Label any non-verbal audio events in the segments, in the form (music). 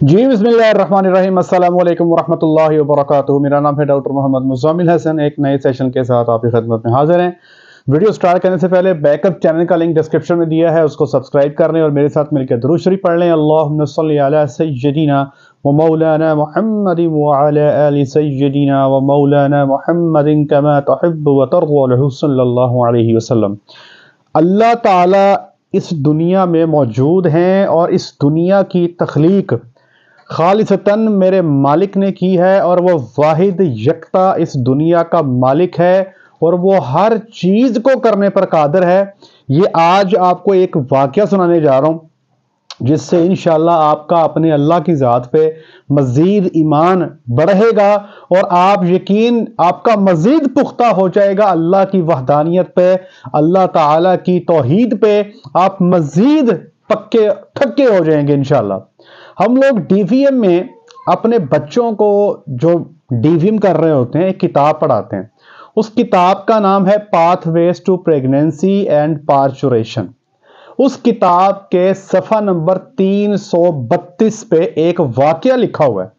जी वालेकुम वरहमतुल्लाहि वबरकातुहू। मेरा नाम है डॉक्टर मोहम्मद मुजामिल हसन। एक नए सेशन के साथ आपकी खदमत में हाजिर हैं। वीडियो स्टार्ट करने से पहले बैकअप चैनल का लिंक डिस्क्रिप्शन में दिया है, उसको सब्सक्राइब कर लें और मेरे साथ मिलकर दरूद शरीफ पढ़ लें। अल्लाहुम्मा सल्ली अला सय्यदिना व मौलाना आलि सय्यदिना व मौलाना मुहम्मद कमा तुहिब्बु व अलैहि वसल्लम। अल्लाह ताला इस दुनिया में मौजूद हैं और इस दुनिया की तख्लीक खालिसतन मेरे मालिक ने की है और वो वाहिद यकता इस दुनिया का मालिक है और वो हर चीज़ को करने पर कादर है। ये आज आपको एक वाक्य सुनाने जा रहा हूँ, जिससे इन आपका अपने अल्लाह की ज़ात पे मज़ीद ईमान बढ़ेगा और आप यकीन आपका मज़ीद पुख्ता हो जाएगा अल्लाह की वहदानियत पे, अल्लाह ताला की तोहीद पे। आप मज़ीद पक्के थक्के हो जाएँगे इन हम लोग डीवीएम में अपने बच्चों को जो डीवीएम कर रहे होते हैं किताब पढ़ाते हैं। उस किताब का नाम है pathways to pregnancy and parturition उस किताब के सफ़ा नंबर 332 पे एक वाक्य लिखा हुआ है।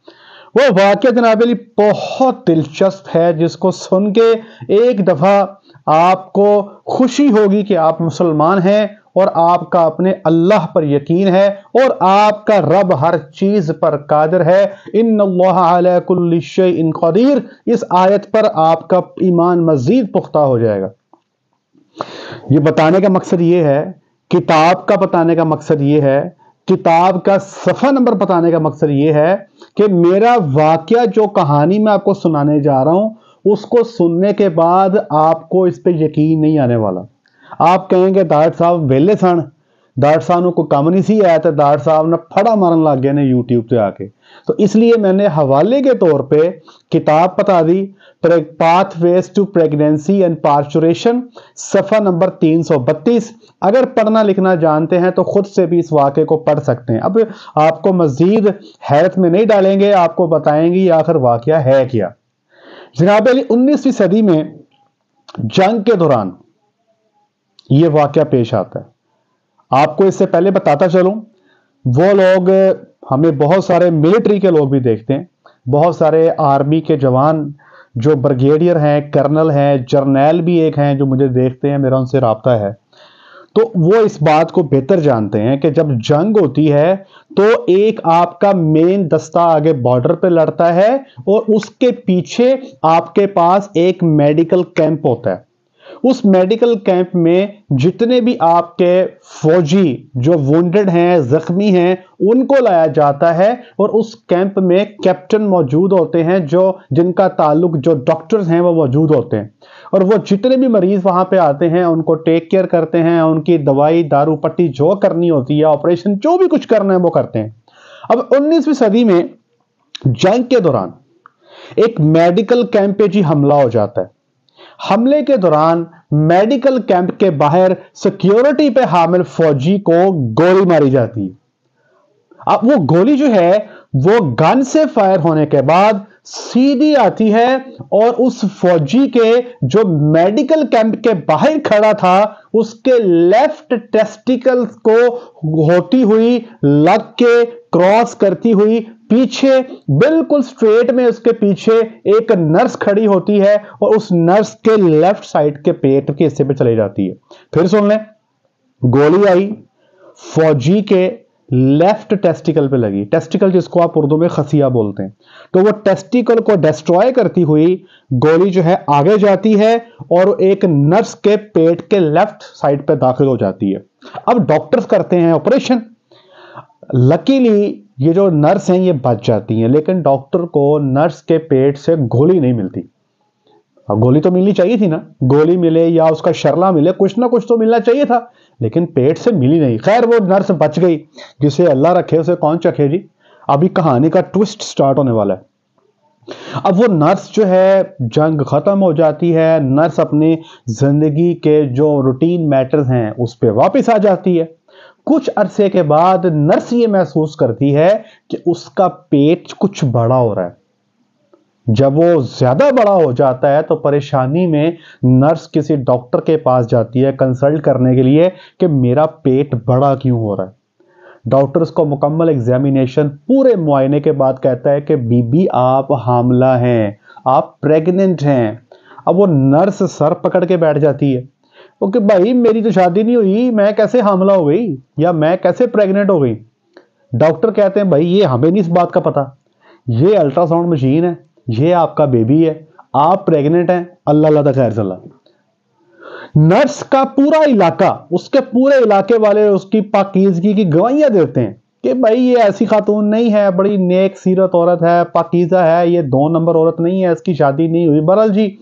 वो वाक्य जनाब अली बहुत दिलचस्प है, जिसको सुन के एक दफ़ा आपको खुशी होगी कि आप मुसलमान हैं और आपका अपने अल्लाह पर यकीन है और आपका रब हर चीज़ पर कादिर है। इन इन कदीर। इस आयत पर आपका ईमान मजीद पुख्ता हो जाएगा। ये बताने का मकसद ये है, किताब का बताने का मकसद ये है, किताब का सफ़ा नंबर बताने का मकसद ये है कि मेरा वाक्य जो कहानी मैं आपको सुनाने जा रहा हूँ, उसको सुनने के बाद आपको इस पर यकीन नहीं आने वाला। आप कहेंगे डाट साहब वेले सन डाट साहब को कम नहीं सी आया तो डाट साहब ने फड़ा मारन लग गए ने यूट्यूब से आके तो इसलिए मैंने हवाले के तौर पे किताब बता दी pathways to pregnancy and parturition सफ़ा नंबर 332 अगर पढ़ना लिखना जानते हैं तो खुद से भी इस वाक्य को पढ़ सकते हैं अब आपको मजीद हैरत में नहीं डालेंगे आपको बताएँगे आखिर वाक्य है क्या जनाब अली उन्नीसवीं सदी में जंग के दौरान ये वाक्य पेश आता है। आपको इससे पहले बताता चलूँ, वो लोग, हमें बहुत सारे मिलिट्री के लोग भी देखते हैं। बहुत सारे आर्मी के जवान, जो ब्रिगेडियर हैं, कर्नल हैं, जर्नैल भी एक हैं जो मुझे देखते हैं, मेरा उनसे रबता है। तो वो इस बात को बेहतर जानते हैं कि जब जंग होती है तो एक आपका मेन दस्ता आगे बॉर्डर पे लड़ता है और उसके पीछे आपके पास एक मेडिकल कैंप होता है। उस मेडिकल कैंप में जितने भी आपके फौजी जो वुंडेड हैं, जख्मी हैं, उनको लाया जाता है और उस कैंप में कैप्टन मौजूद होते हैं जो, जिनका ताल्लुक जो डॉक्टर्स हैं, वो मौजूद होते हैं। और वो जितने भी मरीज़ वहाँ पे आते हैं, उनको टेक केयर करते हैं, उनकी दवाई, दारू, पट्टी जो करनी होती है ऑपरेशन जो भी कुछ करना है, वो करते हैं। अब 19वीं सदी में जंग के दौरान एक मेडिकल कैंप पे जी हमला हो जाता है। हमले के दौरान मेडिकल कैंप के बाहर सिक्योरिटी पे हामिल फौजी को गोली मारी जाती। अब वो गोली जो है, वो गन से फायर होने के बाद सीधी आती है और उस फौजी के जो मेडिकल कैंप के बाहर खड़ा था, उसके लेफ़्ट टेस्टिकल्स को होती हुई लग के क्रॉस करती हुई पीछे, बिल्कुल स्ट्रेट में उसके पीछे एक नर्स खड़ी होती है और उस नर्स के लेफ़्ट साइड के पेट के हिस्से पे चली जाती है। फिर सुन लें, गोली आई, फौजी के लेफ़्ट टेस्टिकल पे लगी। टेस्टिकल जिसको आप उर्दू में खसिया बोलते हैं। तो वो टेस्टिकल को डिस्ट्रॉय करती हुई गोली जो है आगे जाती है और एक नर्स के पेट के लेफ़्ट साइड पे दाखिल हो जाती है। अब डॉक्टर्स करते हैं ऑपरेशन लकीली ये जो नर्स हैं, ये बच जाती हैं, लेकिन डॉक्टर को नर्स के पेट से गोली नहीं मिलती। अब गोली तो मिलनी चाहिए थी ना? गोली मिले या उसका शरला मिले, कुछ ना कुछ तो मिलना चाहिए था, लेकिन पेट से मिली नहीं। खैर, वो नर्स बच गई, जिसे अल्लाह रखे, उसे कौन चखे जी? अभी कहानी का ट्विस्ट स्टार्ट होने वाला है। अब वो नर्स जो है, जंग खत्म हो जाती है, नर्स अपनी ज़िंदगी के जो रूटीन मैटर्स हैं, उस पर वापस आ जाती है। कुछ अरसे के बाद नर्स ये महसूस करती है कि उसका पेट कुछ बड़ा हो रहा है। जब वो ज़्यादा बड़ा हो जाता है तो परेशानी में नर्स किसी डॉक्टर के पास जाती है कंसल्ट करने के लिए कि मेरा पेट बड़ा क्यों हो रहा है। डॉक्टर उसको मुकम्मल एग्जामिनेशन पूरे मुआयने के बाद कहता है कि, बीबी, आप हामला हैं, आप प्रेग्नेंट हैं। अब वो नर्स सर पकड़ के बैठ जाती है। ओके, भाई, मेरी तो शादी नहीं हुई, मैं कैसे हामला हो गई? या मैं कैसे प्रेग्नेंट हो गई? डॉक्टर कहते हैं, भाई, ये हमें नहीं इस बात का पता। ये अल्ट्रासाउंड मशीन है, ये आपका बेबी है, आप प्रेग्नेंट हैं, अल्लाह अल्लाह खैर चला नर्स का पूरा इलाका, उसके पूरे इलाके वाले, उसकी पाकिजगी की गवाहियाँ देते हैं कि, भाई, ये ऐसी खातून नहीं है, बड़ी नेक सीरत औरत है, पाकिजा है, ये दो नंबर औरत नहीं है, इसकी शादी नहीं हुई। बरल जी,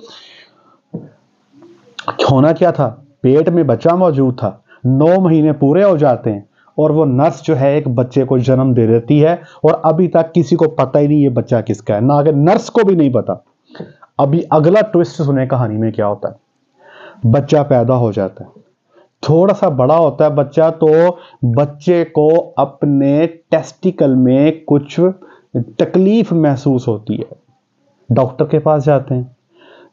होना क्या था? पेट में बच्चा मौजूद था। नौ महीने पूरे हो जाते हैं और वो नर्स जो है एक बच्चे को जन्म दे देती है और अभी तक किसी को पता ही नहीं ये बच्चा किसका है। ना अगर नर्स को भी नहीं पता। अभी अगला ट्विस्ट सुने कहानी में क्या होता है। बच्चा पैदा हो जाता है। थोड़ा सा बड़ा होता है बच्चा तो बच्चे को अपने टेस्टिकल में कुछ तकलीफ़ महसूस होती है। डॉक्टर के पास जाते हैं।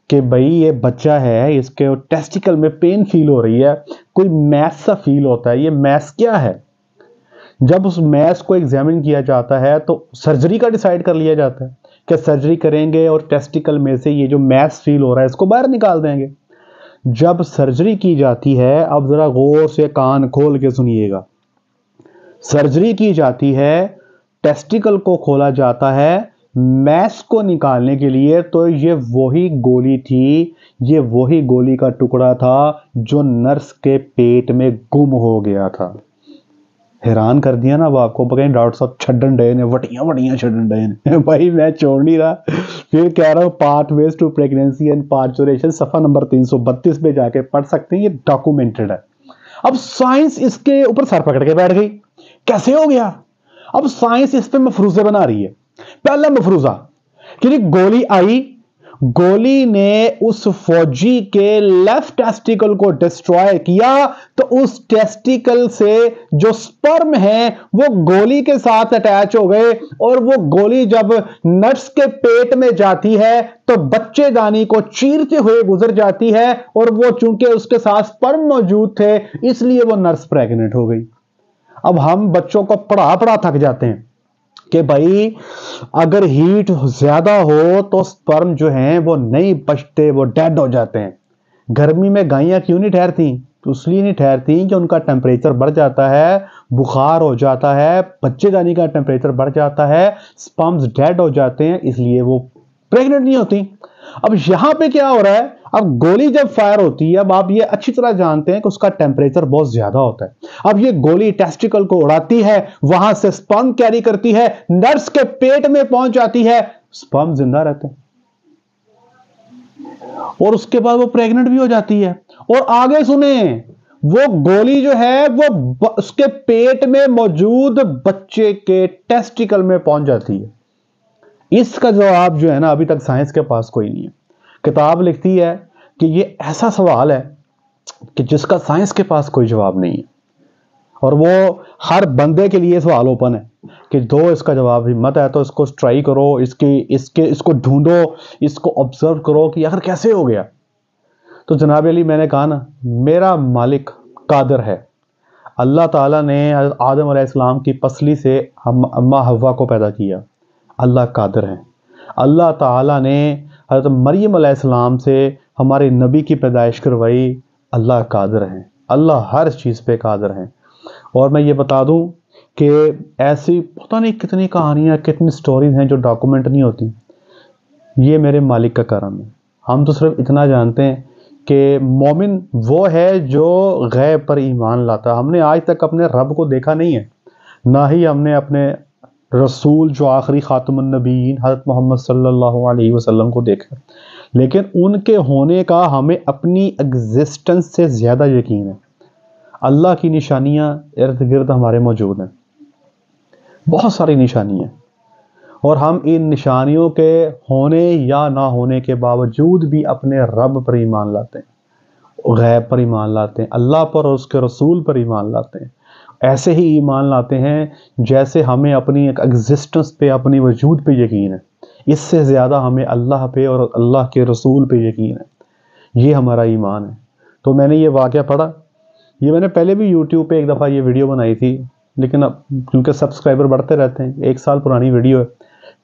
कि भाई ये बच्चा है, इसके टेस्टिकल में पेन फील हो रही है, कोई मैथ सा फील होता है, ये मैथ क्या है? जब उस मैथ को एग्जामिन किया जाता है तो सर्जरी का डिसाइड कर लिया जाता है कि सर्जरी करेंगे और टेस्टिकल में से ये जो मैथ फील हो रहा है, इसको बाहर निकाल देंगे। जब सर्जरी की जाती है, अब ज़रा गौर से कान खोल के सुनिएगा। सर्जरी की जाती है टेस्टिकल को खोला जाता है मैस को निकालने के लिए तो ये वही गोली थी, ये वही गोली का टुकड़ा था जो नर्स के पेट में गुम हो गया था। हैरान कर दिया ना वो आपको कहीं डॉक्टर साहब छड़न डे ने, वटियाँ वटियाँ छड़न डे ने। (laughs) भाई, मैं छोड़ नहीं रहा। फिर कह रहा हूँ pathways to pregnancy and parturition सफ़ा नंबर 332 पे जाके पढ़ सकते हैं, ये डॉक्यूमेंटेड है। अब साइंस इसके ऊपर सर पकड़ के बैठ गई। कैसे हो गया? अब साइंस इस पर मफरूजे बना रही है। पहला मफरूजा, कि गोली आई, गोली ने उस फौजी के लेफ़्ट टेस्टिकल को डिस्ट्रॉय किया तो उस टेस्टिकल से जो स्पर्म है, वो गोली के साथ अटैच हो गए, और वो गोली जब नर्स के पेट में जाती है तो बच्चे दानी को चीरते हुए गुजर जाती है, और वो चूँकि उसके साथ स्पर्म मौजूद थे, इसलिए वो नर्स प्रेग्नेंट हो गई। अब हम बच्चों को पढ़ा पढ़ा थक जाते हैं। कि भाई, अगर हीट ज़्यादा हो तो स्पर्म जो हैं वो नहीं बचते वो डेड हो जाते हैं। गर्मी में गायें क्यों नहीं ठहरती? तो इसलिए नहीं ठहरती कि उनका टेम्परेचर बढ़ जाता है, बुखार हो जाता है, बच्चे दानी का टेम्परेचर बढ़ जाता है स्पम्स डेड हो जाते हैं, इसलिए वो प्रेग्नेंट नहीं होती। अब यहाँ पे क्या हो रहा है? अब गोली जब फायर होती है, अब आप ये अच्छी तरह जानते हैं कि उसका टेम्परेचर बहुत ज़्यादा होता है। अब ये गोली टेस्टिकल को उड़ाती है, वहाँ से स्पम कैरी करती है नर्स के पेट में पहुँच जाती है स्पम ज़िंदा रहते हैं। और उसके बाद वो प्रेग्नेंट भी हो जाती है। और आगे सुने, वो गोली जो है, वो उसके पेट में मौजूद बच्चे के टेस्टिकल में पहुँच जाती है। इसका जवाब जो है ना, अभी तक साइंस के पास कोई नहीं है। किताब लिखती है कि ये ऐसा सवाल है कि जिसका साइंस के पास कोई जवाब नहीं है। और वो हर बंदे के लिए सवाल ओपन है कि दो इसका जवाब हिम्मत है तो इसको ट्राई करो, इसकी, इसके, इसको ढूंढो, इसको ऑब्ज़र्व करो कि आखिर कैसे हो गया। तो जनाब अली, मैंने कहा ना, मेरा मालिक कादर है। अल्लाह ताला ने आदम इस्लाम की पसली से हम, अम्मा हवा को पैदा किया। अल्लाह कादर है। अल्लाह ताला ने हज़रत मरीम अलैहिस्सलाम से हमारे नबी की पैदाइश करवाई, अल्लाह कादर हैं। अल्लाह हर चीज़ पे कादर हैं। और मैं ये बता दूँ कि ऐसी पता नहीं कितनी कहानियाँ, कितनी स्टोरीज हैं जो डॉक्यूमेंट नहीं होती। ये मेरे मालिक का करम है। हम तो सिर्फ़ इतना जानते हैं कि मोमिन वो है जो गैब पर ईमान लाता हमने आज तक अपने रब को देखा नहीं है। ना ही हमने अपने रसूल जो आखिरी ख़ातमनबीन हज़रत मोहम्मद सल्लल्लाहु अलैहि वसल्लम को देखा। लेकिन उनके होने का हमें अपनी एग्जिस्टेंस से ज़्यादा यकीन है। अल्लाह की निशानियाँ इर्द गिर्द हमारे मौजूद हैं। बहुत सारी निशानियाँ और हम इन निशानियों के होने या ना होने के बावजूद भी अपने रब पर ईमान लाते हैं। गैब पर ईमान लाते हैं। अल्लाह पर और उसके रसूल पर ईमान लाते हैं। ऐसे ही ईमान लाते हैं जैसे हमें अपनी एक एग्जिस्टेंस पे, अपनी वजूद पे यकीन है। इससे ज़्यादा हमें अल्लाह पे और अल्लाह के रसूल पे यकीन है। ये हमारा ईमान है। तो मैंने ये वाक़ पढ़ा। ये मैंने पहले भी यूट्यूब पे एक दफ़ा ये वीडियो बनाई थी, लेकिन अब क्योंकि सब्सक्राइबर बढ़ते रहते हैं, एक साल पुरानी वीडियो है।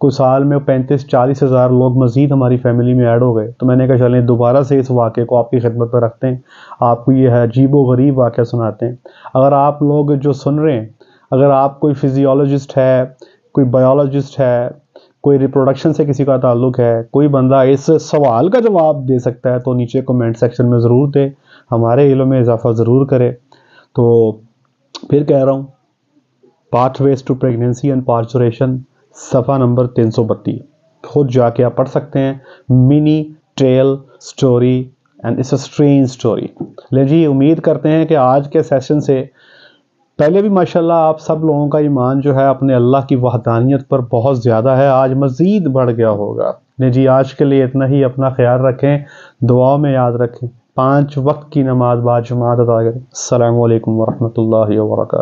कुछ साल में पैंतीस, चालीस हज़ार लोग मज़ीद हमारी फैमिली में ऐड हो गए। तो मैंने कहा, चलें दोबारा से इस वाक़े को आपकी खिदमत पर रखते हैं। आपको ये अजीब व गरीब वाक़ सुनाते हैं। अगर आप लोग जो सुन रहे हैं, अगर आप कोई फिजियोलॉजिस्ट है, कोई बायोलॉजिस्ट है, कोई रिप्रोडक्शन से किसी का ताल्लुक है, कोई बंदा इस सवाल का जवाब दे सकता है तो नीचे कमेंट सेक्शन में ज़रूर दे। हमारे इल्म में इजाफा ज़रूर करे। तो फिर कह रहा हूँ pathways to pregnancy and parturition सफ़ा नंबर तीन सौ बत्तीस। खुद जाके आप पढ़ सकते हैं। Mini trail story and it's a strange story. ले जी, उम्मीद करते हैं कि आज के सेशन से पहले भी माशाल्लाह आप सब लोगों का ईमान जो है अपने अल्लाह की वहदानियत पर बहुत ज़्यादा है। आज मज़ीद बढ़ गया होगा। ले जी, आज के लिए इतना ही। अपना ख्याल रखें। दुआओं में याद रखें। पाँच वक्त की नमाज़ बाद जमात अदा करें। अल्लाम वरहमल वर्का